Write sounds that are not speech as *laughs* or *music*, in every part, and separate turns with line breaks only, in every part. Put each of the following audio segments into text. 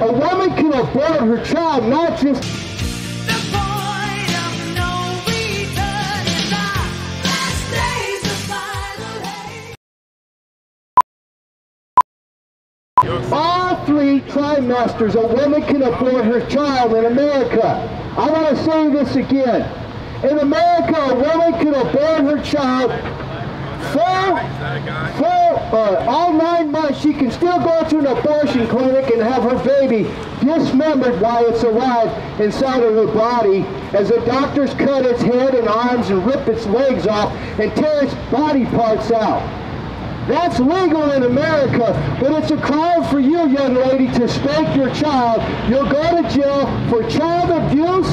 A woman can abort her child, not just
The point of no return in the last days of final age.
all three trimesters. A woman can abort her child in America. I want to say this again. In America, a woman can abort her child for, for uh, all nine months. She can still go to an abortion clinic and have her baby dismembered while it's alive inside of her body as the doctors cut its head and arms and rip its legs off and tear its body parts out. That's legal in America, but it's a crime for you, young lady, to spank your child. You'll go to jail for child abuse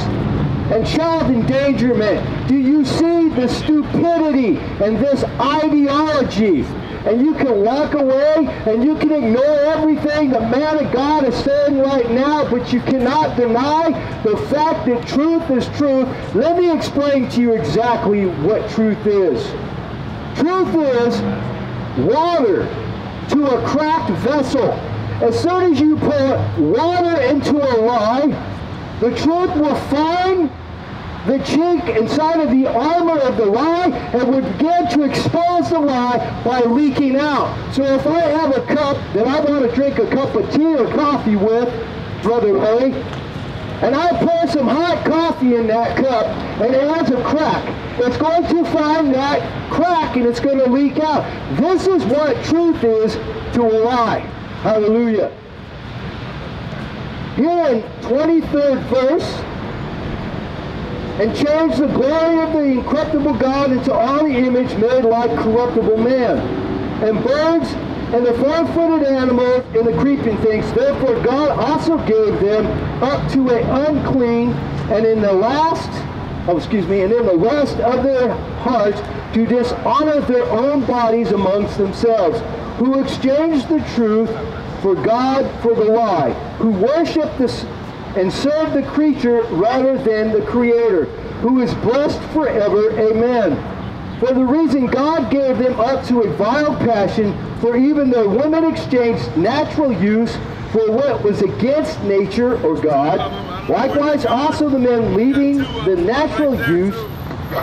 and child endangerment. Do you see the stupidity and this ideology? And you can walk away and you can ignore everything the man of God is saying right now, but you cannot deny the fact that truth is truth. Let me explain to you exactly what truth is. Truth is water to a cracked vessel. As soon as you put water into a lie, the truth will find the chink inside of the armor of the lie and would begin to expose the lie by leaking out. So if I have a cup that I want to drink a cup of tea or coffee with, Brother Ray, and I pour some hot coffee in that cup and it has a crack. It's going to find that crack and it's going to leak out. This is what truth is to a lie. Hallelujah. Here in 23rd verse, and changed the glory of the incorruptible God into the image made like corruptible man, and birds, and the four-footed animals, and the creeping things. Therefore God also gave them up to a unclean, and in the last, oh excuse me, and in the rest of their hearts to dishonor their own bodies amongst themselves, who exchanged the truth for God for the lie, who worship the and serve the creature rather than the creator, who is blessed forever. Amen. For the reason God gave them up to a vile passion, for even the women exchanged natural use for what was against nature or God. Likewise also the men leaving the natural use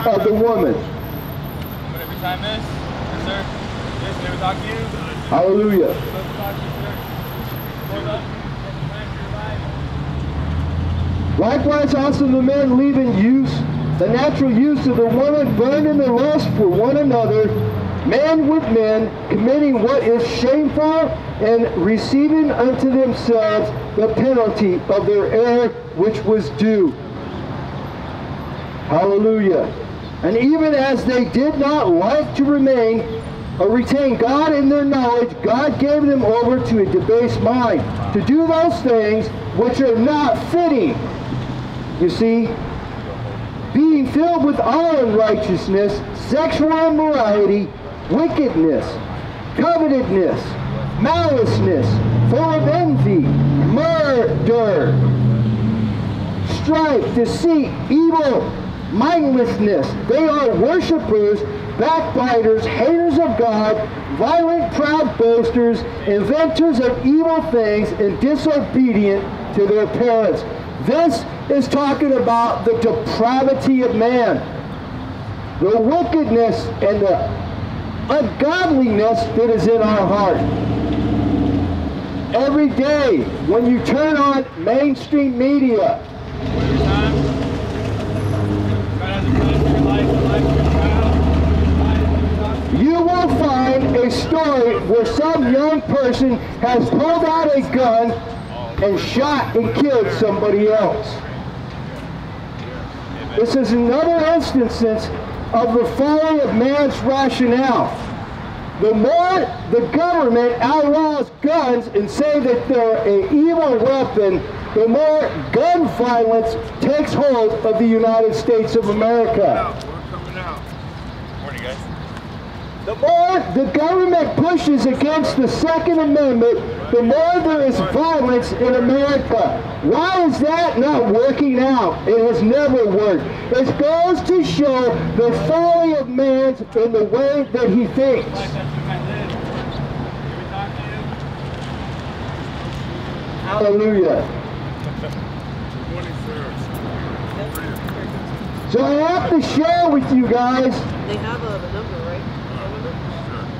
of the woman.
Whatever time is, yes, sir. Yes, never talk to you.
Hallelujah.
Love to talk to you, sir. Hold up. Yes, man, you're alive.
Likewise also the men leaving use, the natural use of the woman burning in their lust for one another, men with men, committing what is shameful and receiving unto themselves the penalty of their error which was due. Hallelujah. And even as they did not like to remain or retain God in their knowledge, God gave them over to a debased mind to do those things which are not fitting. You see, being filled with all unrighteousness, sexual immorality, wickedness, covetousness, maliceness, full of envy, murder, strife, deceit, evil, mindlessness. They are worshipers, backbiters, haters of God, violent, proud boasters, inventors of evil things, and disobedient to their parents. This is talking about the depravity of man, the wickedness and the ungodliness that is in our heart. Every day, when you turn on mainstream media,
you
will find a story where some young person has pulled out a gun and shot and killed somebody else. This is another instance of the folly of man's rationale. The more the government outlaws guns and say that they're an evil weapon, the more gun violence takes hold of the United States of America.
Out. We're coming out. Morning, guys.
The more the government pushes against the Second Amendment, the more there is violence in America. Why is that not working out? It has never worked. It goes to show the folly of man in the way that he thinks. Hallelujah. So I have to share with you guys,
They have a, number, right?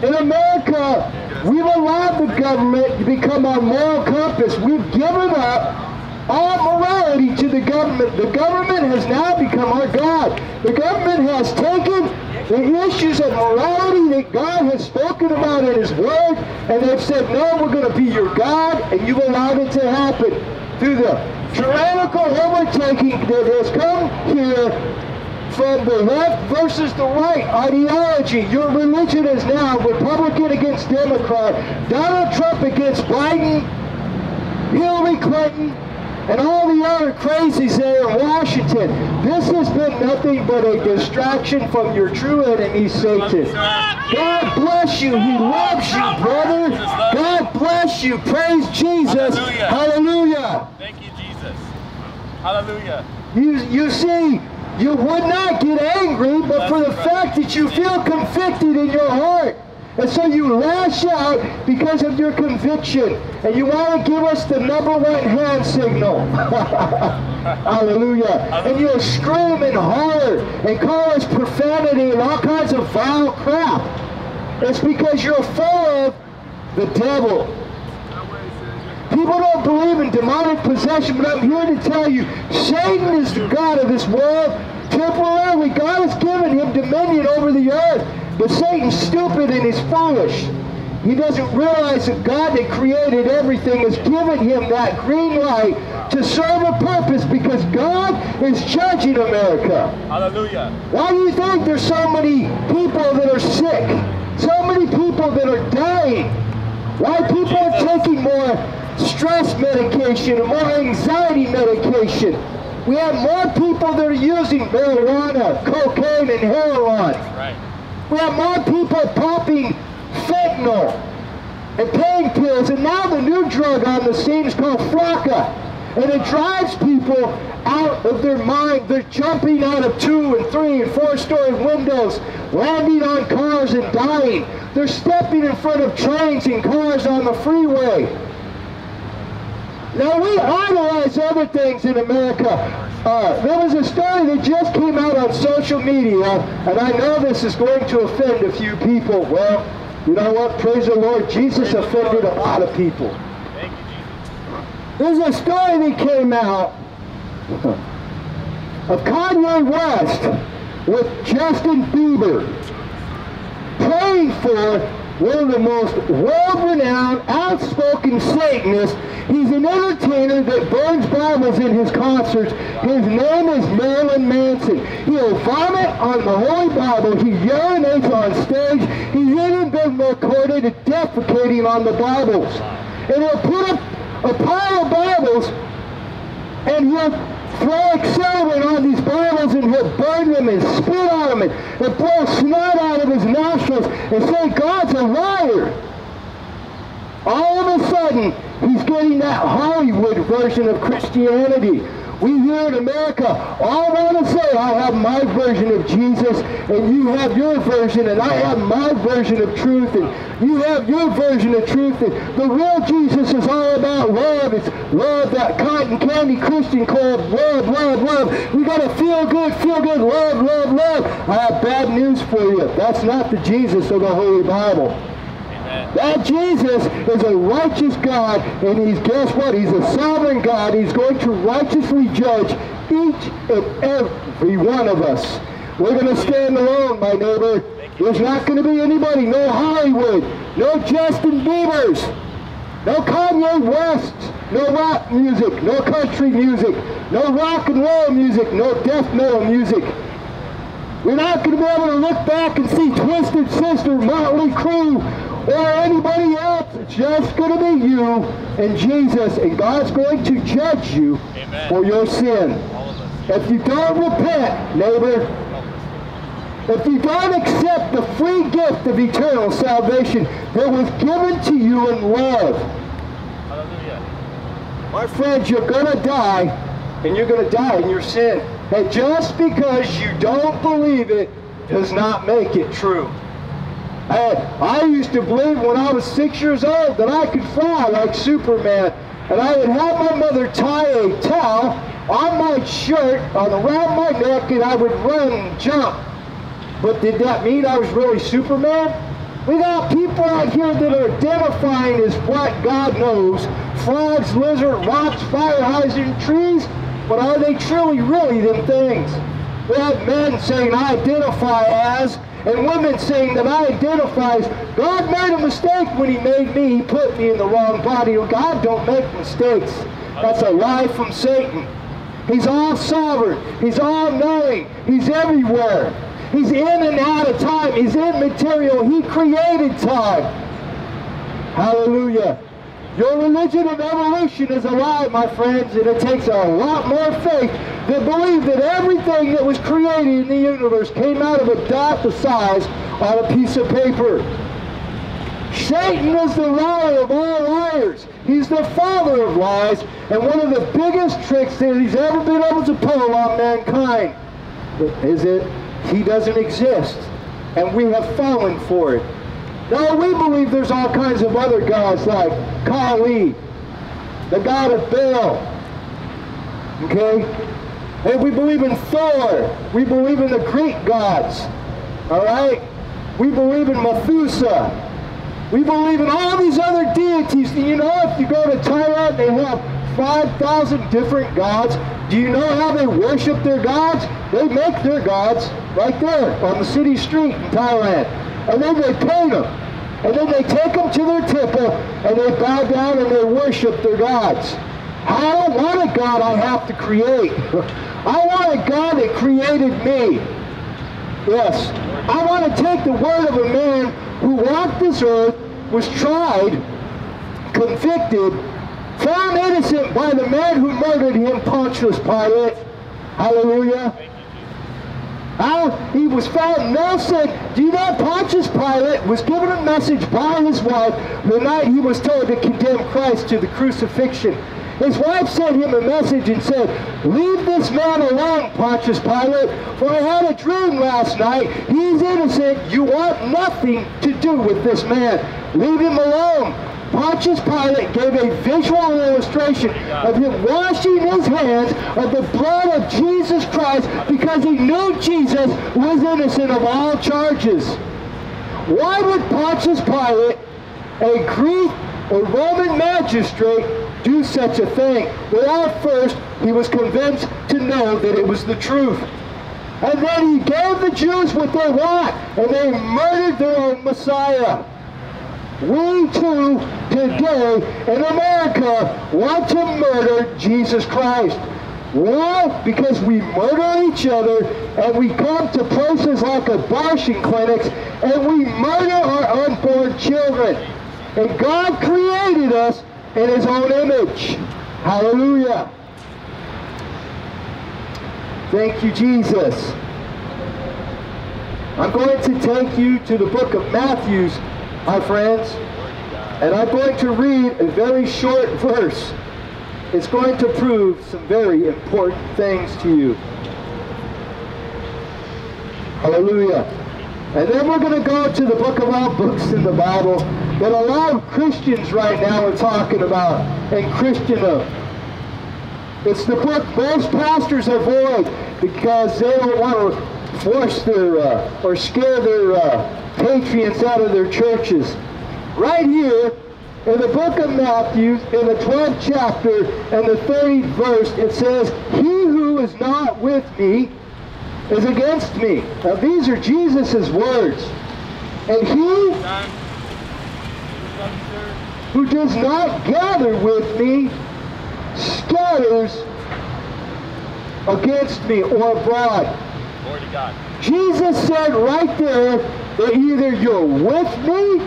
In America, we've allowed the government to become our moral compass. We've given up all morality to the government. The government has now become our God. The government has taken the issues of morality that God has spoken about in His Word, and they've said, no, we're going to be your God, and you've allowed it to happen through the tyrannical overtaking that has come here from the left versus the right ideology. Your religion is now Republican against Democrat, Donald Trump against Biden, Hillary Clinton, and all the other crazies there in Washington. This has been nothing but a distraction from your true enemy, Satan. God bless you. He loves you, brother. God bless you. Praise Jesus.
Hallelujah.
Hallelujah.
Thank you, Jesus. Hallelujah.
You, you see, you would not get angry, but for the fact that you feel convicted in your heart. And so you lash out because of your conviction. And you want to give us the number one hand signal. *laughs* Hallelujah. And you'll scream and holler and call us profanity and all kinds of vile crap. It's because you're full of the devil. People don't believe in demonic possession, but I'm here to tell you, Satan is the God of this world. Temporarily, God has given him dominion over the earth. But Satan's stupid and he's foolish. He doesn't realize that God that created everything has given him that green light to serve a purpose because God is judging America.
Hallelujah.
Why do you think there's so many people that are sick? So many people that are dying? Why people are taking more stress medication and more anxiety medication? We have more people that are using marijuana, cocaine, and heroin.
Right.
We have more people popping fentanyl and pain pills, and now the new drug on the scene is called Flakka. And it drives people out of their mind. They're jumping out of two and three and four story windows, landing on cars and dying. They're stepping in front of trains and cars on the freeway. Now we idolize other things in America. Uh, there was a story that just came out on social media, and I know this is going to offend a few people. Well, you know what? Praise the Lord. Jesus offended a lot of people.
Thank you, Jesus.
There's a story that came out of Kanye West with Justin Bieber praying for one of the most world-renowned, outspoken Satanists. He's an entertainer that burns Bibles in his concerts. His name is Marilyn Manson. He'll vomit on the Holy Bible. He urinates on stage. He's even been recorded defecating on the Bibles. And he'll put up a pile of Bibles and he'll throw accelerant on these Bibles and he'll burn them and spit on them and, and blow snot out of his nostrils and say God's a liar. All of a sudden, he's getting that Hollywood version of Christianity. We here in America all want to say, I have my version of Jesus, and you have your version, and I have my version of truth, and you have your version of truth. And the real Jesus is all about love. It's love, that cotton candy Christian called love, love, love. We got to feel good, feel good, love, love, love. I have bad news for you. That's not the Jesus of the Holy Bible. That Jesus is a righteous God, and he's, guess what? He's a sovereign God. He's going to righteously judge each and every one of us. We're going to stand alone, my neighbor. There's not going to be anybody, no Hollywood, no Justin Biebers, no Kanye West, no rap music, no country music, no rock and roll music, no death metal music. We're not going to be able to look back and see Twisted Sister, Motley Crue, or anybody else. It's just going to be you and Jesus, and God's going to judge you
Amen.
for your sin.
All of us.
If you don't repent, neighbor, if you don't accept the free gift of eternal salvation that was given to you in love,
Hallelujah.
my friends, you're going to die, and you're going to die in your sin. And just because you don't believe it does not make it true. I, I used to believe when I was six years old that I could fly like Superman. and I would have my mother tie a towel on my shirt, on around my neck, and I would run and jump. But did that mean I was really Superman? We got people out here that are identifying as what God knows. Frogs, lizard, rocks, fire hydrant, trees. But are they truly really them things? We have men saying I identify as, and women saying that I identify. God made a mistake when he made me. He put me in the wrong body. God don't make mistakes. That's a lie from Satan. He's all sovereign. He's all knowing. He's everywhere. He's in and out of time. He's immaterial. He created time. Hallelujah. Your religion of evolution is a lie, my friends, and it takes a lot more faith to believe that everything that was created in the universe came out of a dot the size on a piece of paper. Satan is the liar of all liars. He's the father of lies, and one of the biggest tricks that he's ever been able to pull on mankind is it he doesn't exist, and we have fallen for it. Now we believe there's all kinds of other gods like Kali, the god of Baal, okay? And we believe in Thor. We believe in the Greek gods, all right? We believe in Methuselah. We believe in all these other deities. Do you know if you go to Thailand, they have 5,000 different gods. Do you know how they worship their gods? They make their gods right there on the city street in Thailand. And then they paint them. And then they take them to their temple and they bow down and they worship their gods. I don't want a God I have to create. *laughs* I want a God that created me. Yes. I want to take the word of a man who walked this earth, was tried, convicted, found innocent by the man who murdered him, Pontius Pilate. Hallelujah. He was found sin. Do you know Pontius Pilate was given a message by his wife the night he was told to condemn Christ to the crucifixion. His wife sent him a message and said, Leave this man alone, Pontius Pilate, for I had a dream last night. He's innocent. You want nothing to do with this man. Leave him alone. Pontius Pilate gave a visual illustration of him washing his hands of the blood of Jesus Christ because he knew Jesus was innocent of all charges. Why would Pontius Pilate, a Greek or Roman magistrate, do such a thing? Well, at first, he was convinced to know that it was the truth. And then he gave the Jews what they want, and they murdered their own Messiah. We too, today in America, want to murder Jesus Christ. Why? Because we murder each other and we come to places like abortion clinics and we murder our unborn children. And God created us in his own image. Hallelujah. Thank you, Jesus. I'm going to take you to the book of Matthews, my friends, and I'm going to read a very short verse. It's going to prove some very important things to you. Hallelujah. And then we're going to go to the book of all books in the Bible that a lot of Christians right now are talking about in Christendom. It's the book most pastors avoid because they don't want to force their uh, or scare their uh, patrons out of their churches. Right here in the book of Matthew, in the 12th chapter and the 30th verse, it says, He who is not with me is against me. Now these are Jesus' words. And he
Time. Welcome, sir.
who does not gather with me scatters against me or abroad.
Glory to God.
Jesus said right there that either you're with me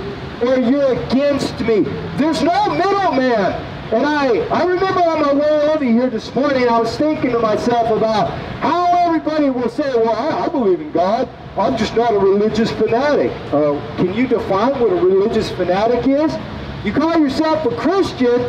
or you're against me. There's no middleman. And I, I remember on my way over here this morning, I was thinking to myself about how everybody will say, well, I, I believe in God. I'm just not a religious fanatic. Uh, can you define what a religious fanatic is? You call yourself a Christian,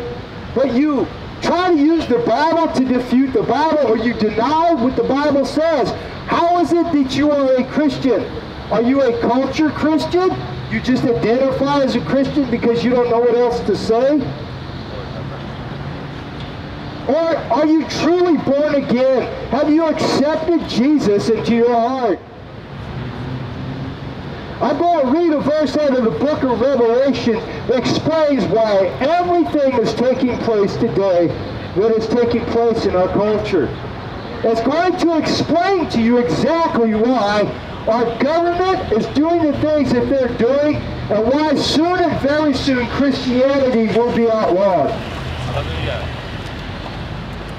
but you try to use the Bible to defute the Bible or you deny what the Bible says. How is it that you are a Christian? Are you a culture Christian? You just identify as a Christian because you don't know what else to say? Or are you truly born again? Have you accepted Jesus into your heart? I'm going to read a verse out of the book of Revelation that explains why everything is taking place today that is taking place in our culture. It's going to explain to you exactly why our government is doing the things that they're doing and why soon and very soon Christianity will be outlawed.
Hallelujah.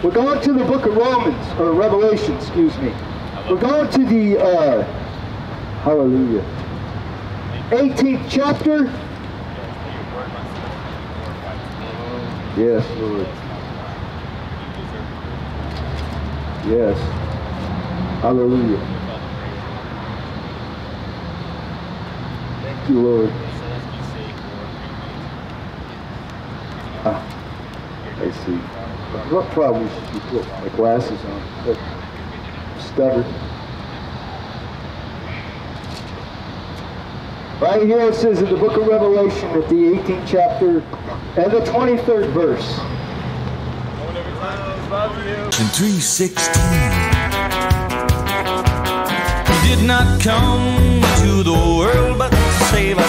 We're going to the book of Romans, or Revelation, excuse me. We're going to the, uh, hallelujah, 18th chapter. Yes, Lord. Yes. Hallelujah. You, Lord. Ah, I see. What should be put my glasses on. But stubborn. Right here it says in the book of Revelation at the 18th chapter and the 23rd verse.
You.
in 316 did not come to the world but save us